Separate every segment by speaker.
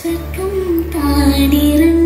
Speaker 1: சொர்க்கம் தானிரும்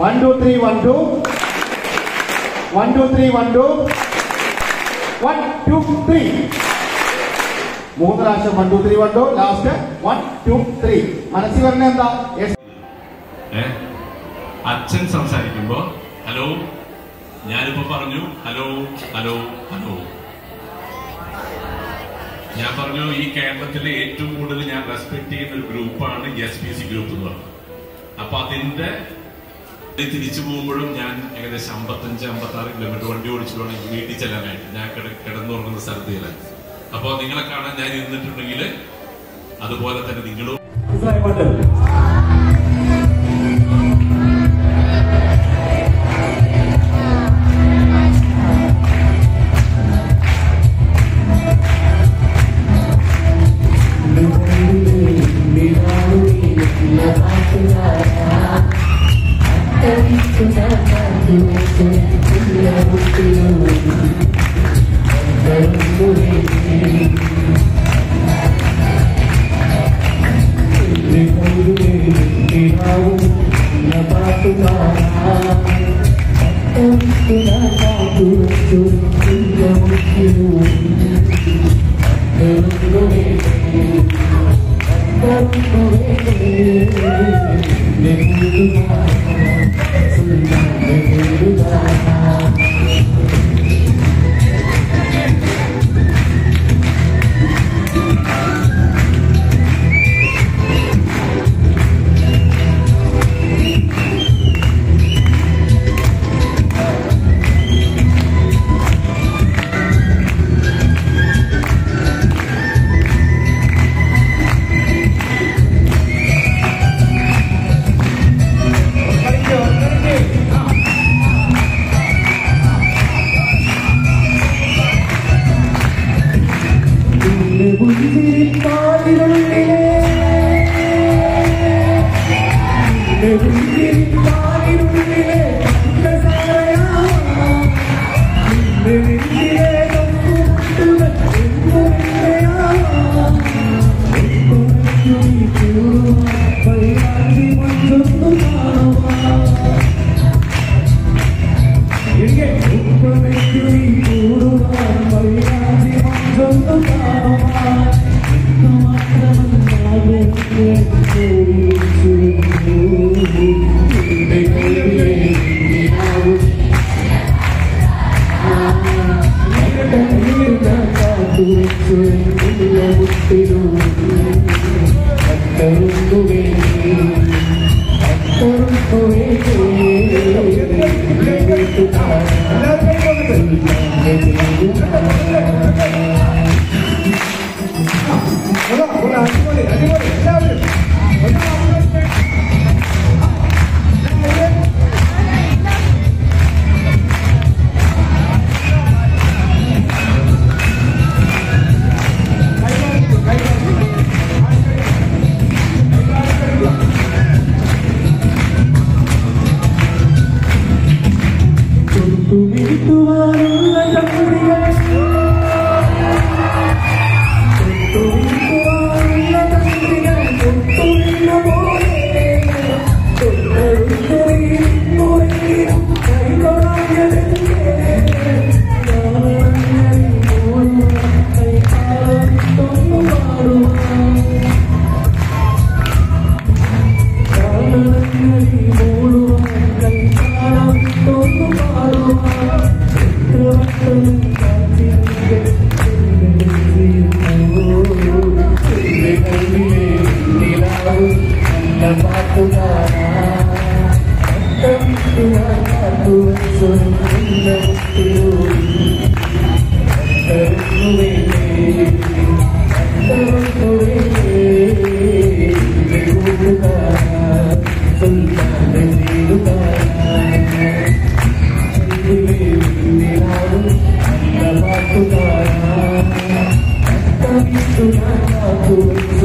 Speaker 2: one two three one two one two three one two one two three മൂന്ന് പ്രാവശ്യം one two three one two last one two three മനസ്സിൽ വരുന്ന എന്താ?
Speaker 3: അച്ഛൻ സംസാരിക്കുമ്പോ ഹലോ? ഞാനിപ്പോ പറഞ്ഞു ഹലോ ഹലോ ഹലോ. ഞാൻ പറഞ്ഞു ഈ കേരളത്തിലെ ഏറ്റവും കൂടുതൽ ഞാൻ റെസ്പെക്ട് ചെയ്യുന്ന ഒരു ഗ്രൂപ്പാണ് എസ് പി സി ഗ്രൂപ്പ് എന്ന് പറഞ്ഞു. അപ്പൊ അതിന്റെ തിരിച്ചു പോകുമ്പോഴും ഞാൻ ഏകദേശം അമ്പത്തഞ്ച് അമ്പത്തി ആറ് കിലോമീറ്റർ വണ്ടി ഓടിച്ചിട്ട് വേണം എനിക്ക് വീട്ടിൽ ചെല്ലാനായിട്ട്. ഞാൻ കിട കിടന്നുറങ്ങുന്ന സ്ഥലത്ത് ചെല്ലാൻ അപ്പോൾ നിങ്ങളെ കാണാൻ ഞാൻ ഇരുന്നിട്ടുണ്ടെങ്കിൽ അതുപോലെ തന്നെ നിങ്ങളും
Speaker 4: tonight,
Speaker 5: I'll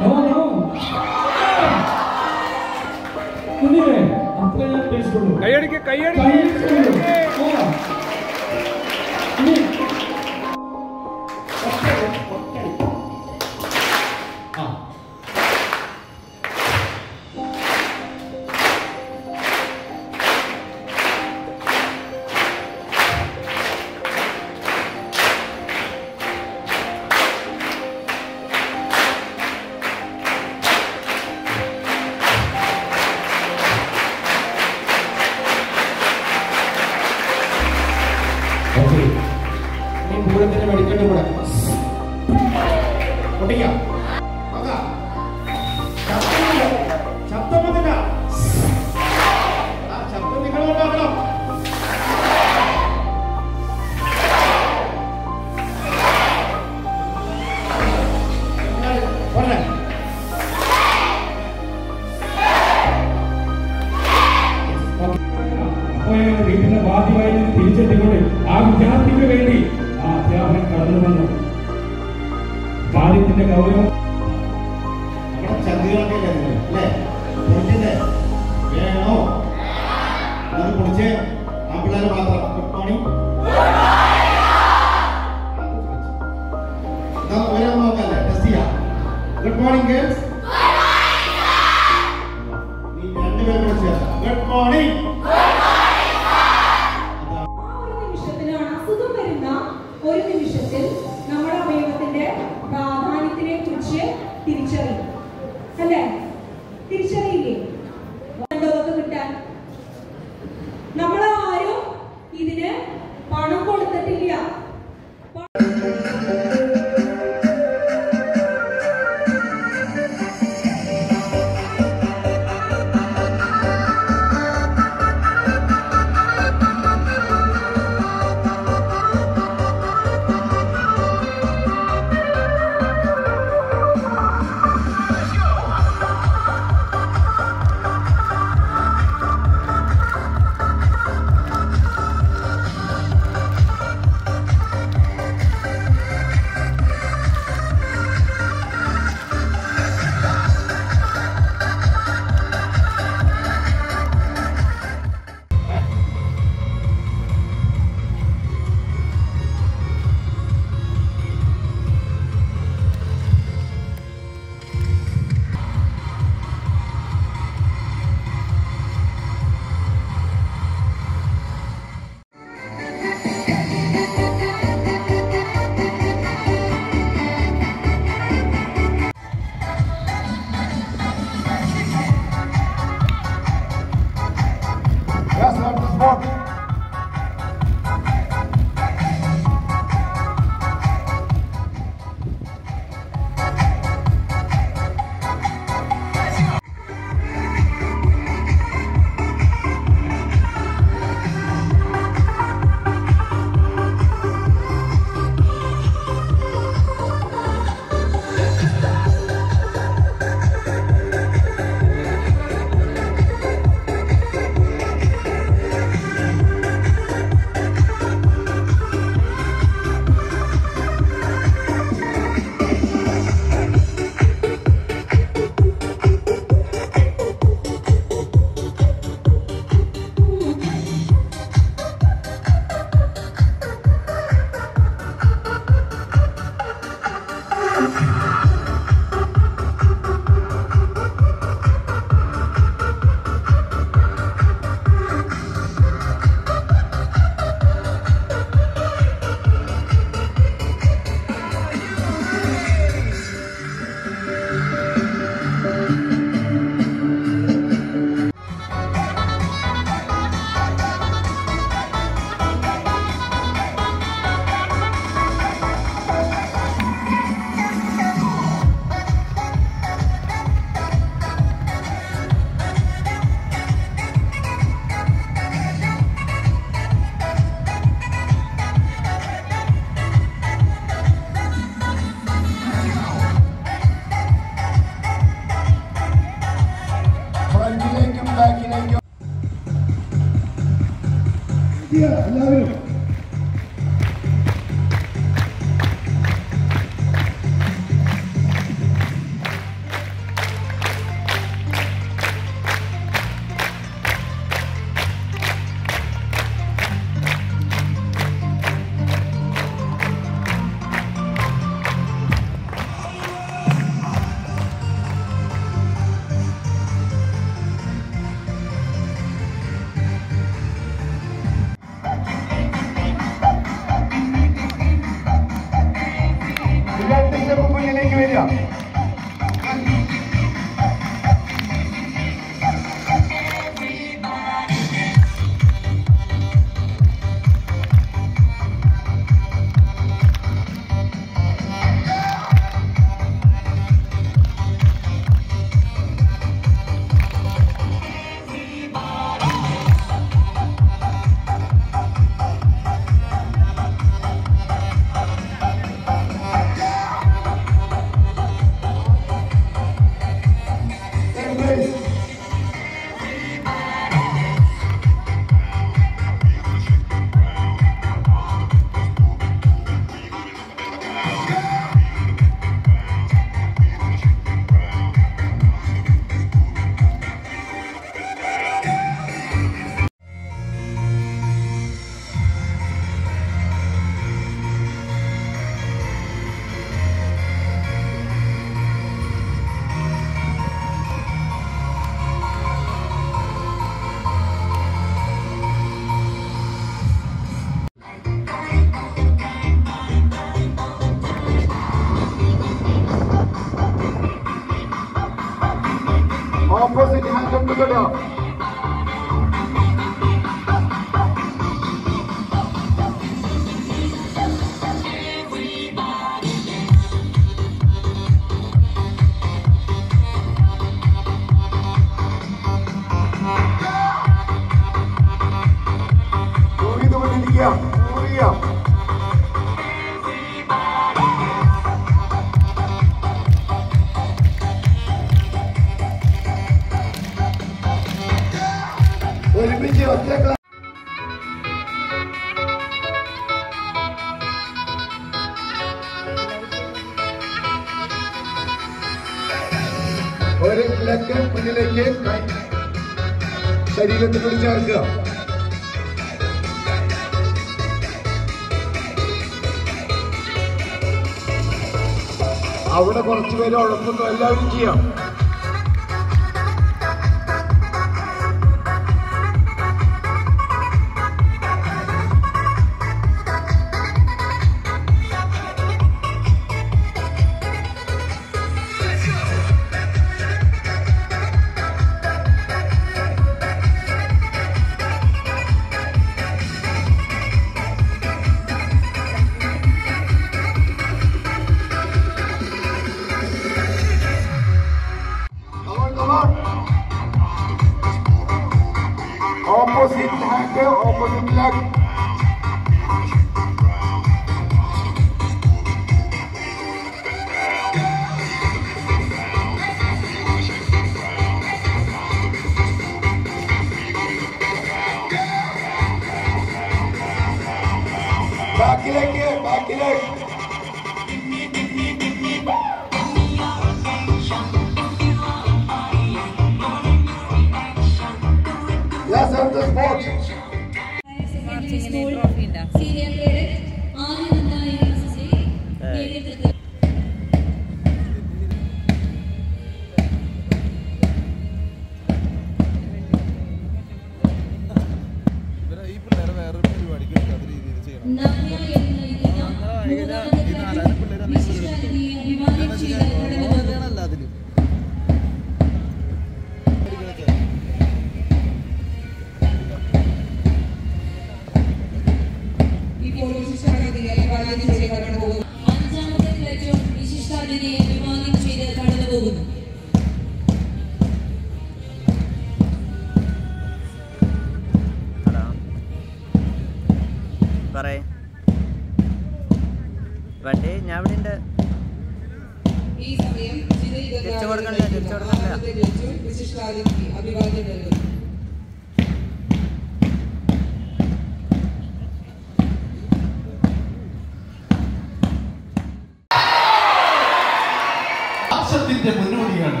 Speaker 6: രാജ്യത്തിന്റെ മുന്നോടിയാണ്.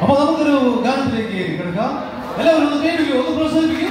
Speaker 6: അപ്പൊ നമുക്കൊരു ഗാനത്തിലേക്ക് കിടക്കാം. എല്ലാവരും ഒന്ന് കേൾക്കുകയോ ഒന്ന് പ്രോത്സാഹിപ്പിക്കൂ.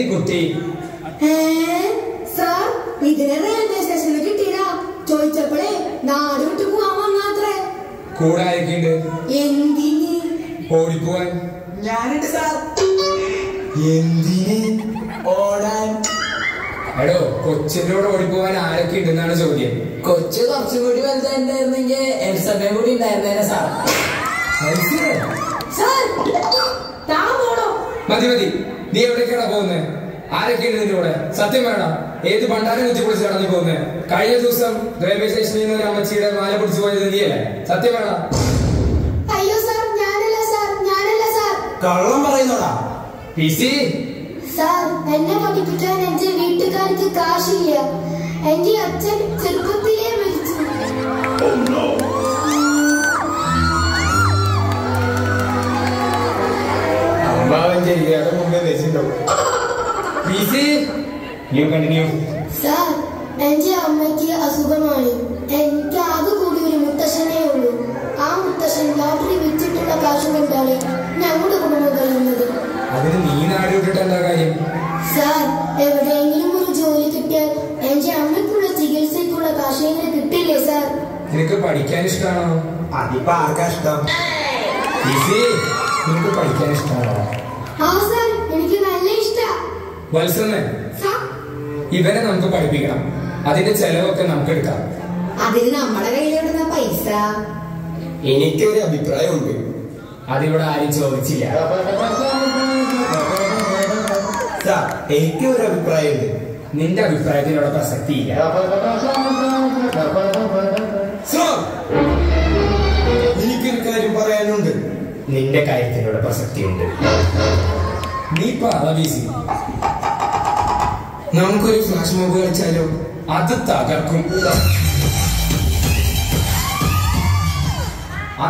Speaker 7: ഏതീ കുട്ടി.
Speaker 8: സാർ ഇതിനെ റെയിൽവേ സ്റ്റേഷനിൽ കിട്ടിയതാ ചോദിച്ചപ്പോഴേ നാട് വിട്ടു പോവാൻ വന്നാത്രേ.
Speaker 7: കൂടെ
Speaker 8: എന്തിന്?
Speaker 7: ഓടിപ്പോവാൻ.
Speaker 9: ഞാനുണ്ട് സാർ.
Speaker 7: എന്തിന്?
Speaker 9: ഓടാൻ.
Speaker 7: എടോ കൊച്ചിന്റെ കൂടെ ഓടിപ്പോവാൻ ആരൊക്കെ ഉണ്ടെന്നാണ് ചോദ്യം.
Speaker 9: കൊച്ച് കുറച്ചും കൂടി വലുതായിരുന്നെങ്കിൽ എൽസബയും കൂടി ഉണ്ടായിരുന്നേനെ സാർ.
Speaker 8: സാർ പോണോ?
Speaker 7: മതി മതി. നീ എവിടേക്കാണ് പോകുന്നത് ആരൊക്കെയാണ് നിന്റെ കൂടെ? സത്യം വേണം ഏത് ഭണ്ഡാരം കുത്തി പൊളിച്ച് കടന്നു പോകുന്നത് കഴിഞ്ഞ ദിവസം റെയിൽവേ സ്റ്റേഷനിൽ നിന്ന് ഒരു അമ്മച്ചിയുടെ മാല പിടിച്ചു പോയത് നീയല്ലേ? സത്യം വേണം
Speaker 8: അയ്യോ സാർ ഞാനല്ല സാർ ഞാനല്ല സാർ
Speaker 7: കള്ളം പറയുന്നോടാ. പി സി
Speaker 8: സാർ എന്നെ പഠിപ്പിക്കാൻ എന്റെ വീട്ടുകാർക്ക് കാശില്ല. എന്റെ അച്ഛൻ ചെറുപ്പത്തിലേ മരിച്ചു.
Speaker 7: അമ്മാവൻ അത് മുമ്പേ സി യു കണ്ടിന്യൂ
Speaker 8: സാർ എന്റെ അമ്മയ്ക്ക് അസുഖമാണ്. എനിക്ക് ആകെ കൂടി ഒരു മുത്തശ്ശനേ ഉള്ളൂ. ആ മുത്തശ്ശൻ ലോട്ടറി വിറ്റിട്ടുള്ള കാശ് കൊണ്ടാണ് ഞങ്ങളുടെ കുടുംബം കഴിയുന്നത്
Speaker 7: അതിന് നീ നാട് വിട്ടിട്ട് കാര്യം?
Speaker 8: സാർ എവിടെയെങ്കിലും ഒരു ജോലി കിട്ടിയാൽ എന്റെ അമ്മയ്ക്കുള്ള ചികിത്സയ്ക്കുള്ള കാശ് എങ്ങനെ കിട്ടില്ലേ സാർ
Speaker 7: നിനക്ക് പഠിക്കാൻ ഇഷ്ടമാണോ അതിപ്പോ ആർക്കാ ഇഷ്ടം? നിനക്ക് പഠിക്കാൻ ഇഷ്ടമാണോ
Speaker 8: ആ എനിക്ക് നല്ല ഇഷ്ടാ.
Speaker 7: വത്സന്ന്
Speaker 8: സാർ
Speaker 7: ഇവനെ നമുക്ക് പഠിപ്പിക്കണം. അതിന്റെ ചെലവൊക്കെ നമുക്ക് എടുക്കാം.
Speaker 8: അതിന് നമ്മുടെ കയ്യിലിടുന്ന പൈസ.
Speaker 7: എനിക്കൊരു അഭിപ്രായമുണ്ട്. അതിവിടെ ആരും ചോദിച്ചില്ല. എനിക്ക് ഒരു അഭിപ്രായമുണ്ട്. നിന്റെ അഭിപ്രായത്തിനോട് പ്രസക്തിയില്ല എനിക്കൊരു കാര്യം പറയാനുണ്ട്. നിന്റെ കാര്യത്തിനോട് പ്രസക്തിയുണ്ട്. നീ ബിസി നമുക്കൊരു ഫ്ലാഷ് മോബ് കളിച്ചാലോ അത് തകർക്കും അ-
Speaker 8: ആ